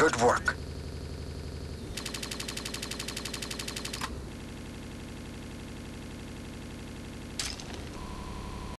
Good work.